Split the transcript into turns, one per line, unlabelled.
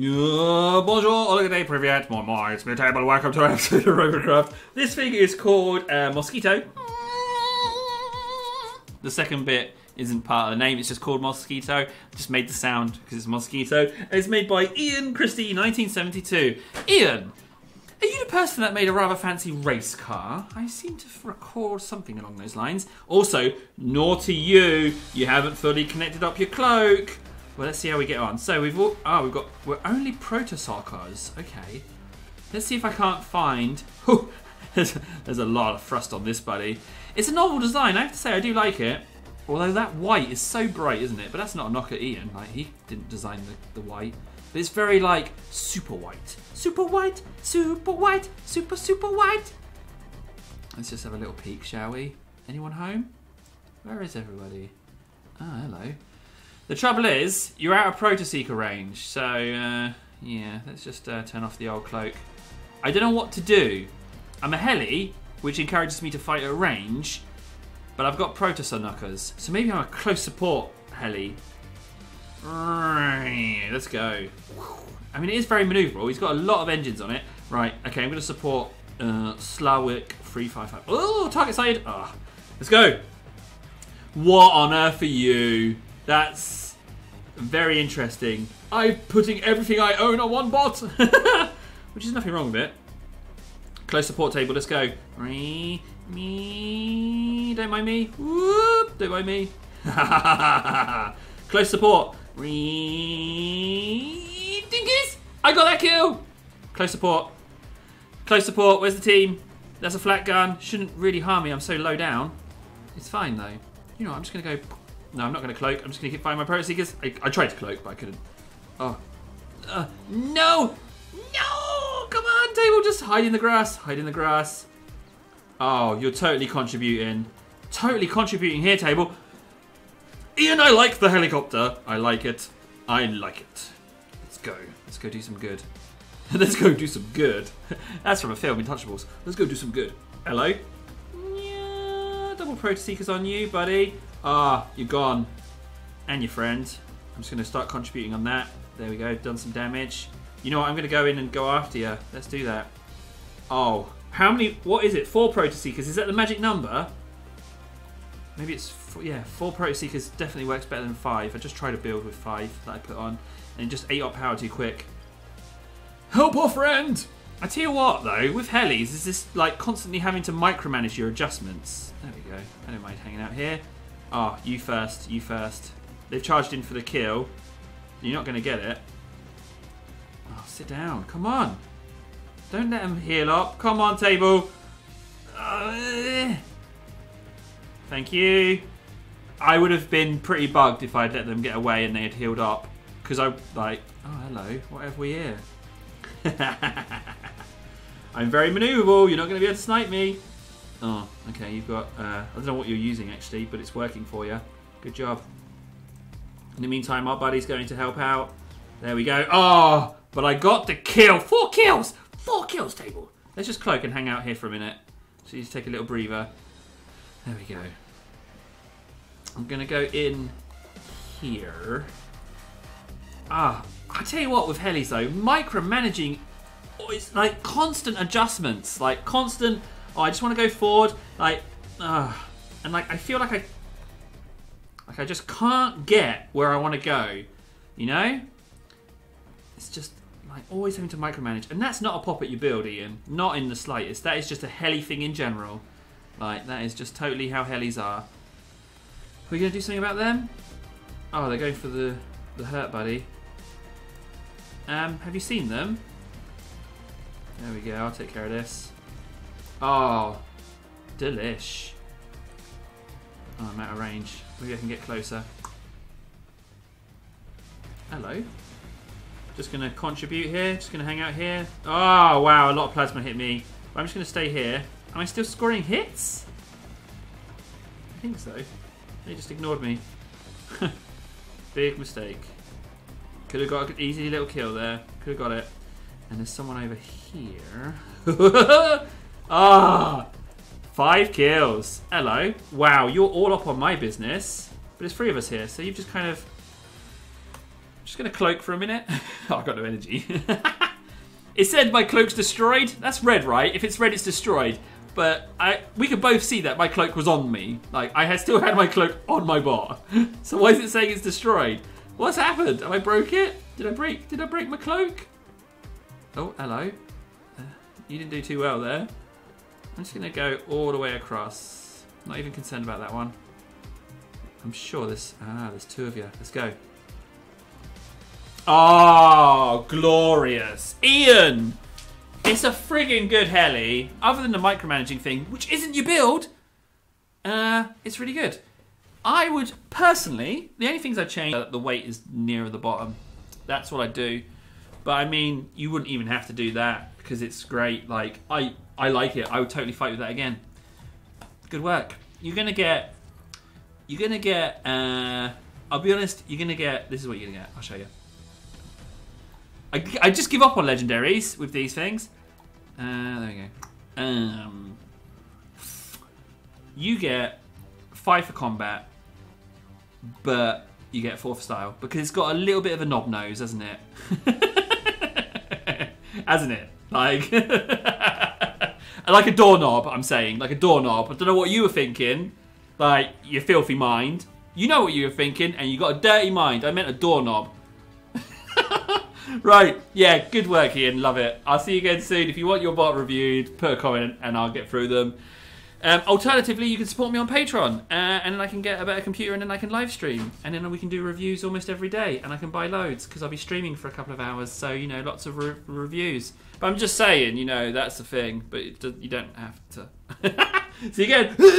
Uh, bonjour, all good day, privyet, moi moi, it's me table, welcome to episode of Robocraft. This thing is called uh, Mosquito. The second bit isn't part of the name, it's just called Mosquito. Just made the sound because it's Mosquito. It's made by Ian Christie, 1972. Ian, are you the person that made a rather fancy race car? I seem to record something along those lines. Also, naughty you, you haven't fully connected up your cloak. Well, let's see how we get on. So we've all, oh, we've got we're only protosarcos. Okay, let's see if I can't find. oh, there's, there's a lot of thrust on this, buddy. It's a novel design. I have to say, I do like it. Although that white is so bright, isn't it? But that's not a knock at Ian. Like he didn't design the, the white. But it's very like super white, super white, super white, super super white. Let's just have a little peek, shall we? Anyone home? Where is everybody? Ah, hello. The trouble is, you're out of Protoseeker range, so uh, yeah, let's just uh, turn off the old cloak. I don't know what to do. I'm a heli, which encourages me to fight at range, but I've got Protosonuckers, so maybe I'm a close support heli. Let's go. I mean, it is very maneuverable. He's got a lot of engines on it. Right, okay, I'm going to support uh, Slawick 355. Oh, target side. Ah, let's go. What on earth are you? That's very interesting. I'm putting everything I own on one bot, which is nothing wrong with it. Close support table, let's go. Me, me, don't mind me. Whoop, don't mind me. Close support. Dinkies. I got that kill. Close support. Close support. Where's the team? That's a flat gun. Shouldn't really harm me. I'm so low down. It's fine though. You know, I'm just gonna go no, I'm not going to cloak. I'm just going to keep my Proto Seekers. I, I, tried to cloak, but I couldn't. Oh. Uh, no! No! Come on, table. Just hide in the grass. Hide in the grass. Oh, you're totally contributing. Totally contributing here, table. Ian, I like the helicopter. I like it. I like it. Let's go. Let's go do some good. Let's go do some good. That's from a film, Untouchables. Let's go do some good. Hello? Yeah, double Proto Seekers on you, buddy. Ah, you're gone. And your friend. I'm just going to start contributing on that. There we go, done some damage. You know what, I'm going to go in and go after you. Let's do that. Oh, how many, what is it? Four Protoseekers. Is that the magic number? Maybe it's, four, yeah, four Protoseekers definitely works better than five. I just tried a build with five that I put on. And just ate up power too quick. Help our friend! I tell you what, though, with helis, is this like constantly having to micromanage your adjustments. There we go. I don't mind hanging out here. Oh, you first, you first. They've charged in for the kill. You're not going to get it. Oh, sit down. Come on. Don't let them heal up. Come on, table. Uh, thank you. I would have been pretty bugged if I'd let them get away and they had healed up. Because I, like, oh, hello. What have we here? I'm very maneuverable. You're not going to be able to snipe me. Oh, okay, you've got, uh, I don't know what you're using actually, but it's working for you. Good job. In the meantime, our buddy's going to help out. There we go. Oh, but I got the kill. Four kills! Four kills, table. Let's just cloak and hang out here for a minute. So you just take a little breather. There we go. I'm going to go in here. Ah, I tell you what with helis though, micromanaging is like constant adjustments, like constant oh, I just want to go forward, like, uh, and like I feel like I, like I just can't get where I want to go, you know? It's just like always having to micromanage, and that's not a pop at your build, Ian. Not in the slightest. That is just a heli thing in general. Like that is just totally how helis are. Are we gonna do something about them? Oh, they're going for the the hurt buddy. Um, have you seen them? There we go. I'll take care of this. Oh, delish. Oh, I'm out of range. Maybe I can get closer. Hello. Just going to contribute here. Just going to hang out here. Oh, wow. A lot of plasma hit me. I'm just going to stay here. Am I still scoring hits? I think so. They just ignored me. Big mistake. Could have got an easy little kill there. Could have got it. And there's someone over here. Ah! Five kills. Hello. Wow, you're all up on my business. But there's three of us here, so you've just kind of just gonna cloak for a minute. oh, I've got no energy. it said my cloak's destroyed. That's red, right? If it's red, it's destroyed. But I, we could both see that my cloak was on me. Like I had still had my cloak on my bar. So why is it saying it's destroyed? What's happened? Have I broke it? Did I break? Did I break my cloak? Oh, hello. Uh, you didn't do too well there. I'm just gonna go all the way across. Not even concerned about that one. I'm sure this, ah, there's two of you. Let's go. Oh, glorious. Ian! It's a friggin' good heli. Other than the micromanaging thing, which isn't your build, uh, it's really good. I would personally, the only things I change, the weight is nearer the bottom. That's what I do. But I mean, you wouldn't even have to do that because it's great. Like I, I like it. I would totally fight with that again. Good work. You're gonna get. You're gonna get. Uh, I'll be honest. You're gonna get. This is what you're gonna get. I'll show you. I, I just give up on legendaries with these things. Uh, there we go. Um, you get five for combat, but you get fourth style because it's got a little bit of a knob nose, hasn't it? hasn't it? Like, like a doorknob. I'm saying, like a doorknob. I don't know what you were thinking. Like your filthy mind. You know what you were thinking, and you got a dirty mind. I meant a doorknob. right, yeah, good work, Ian. Love it. I'll see you again soon. If you want your bot reviewed, put a comment and I'll get through them. Um, alternatively, you can support me on Patreon, uh, and then I can get a better computer, and then I can live stream, and then we can do reviews almost every day, and I can buy loads because I'll be streaming for a couple of hours. So you know, lots of re- reviews. But I'm just saying, you know, that's the thing. But you don't have to. see you again.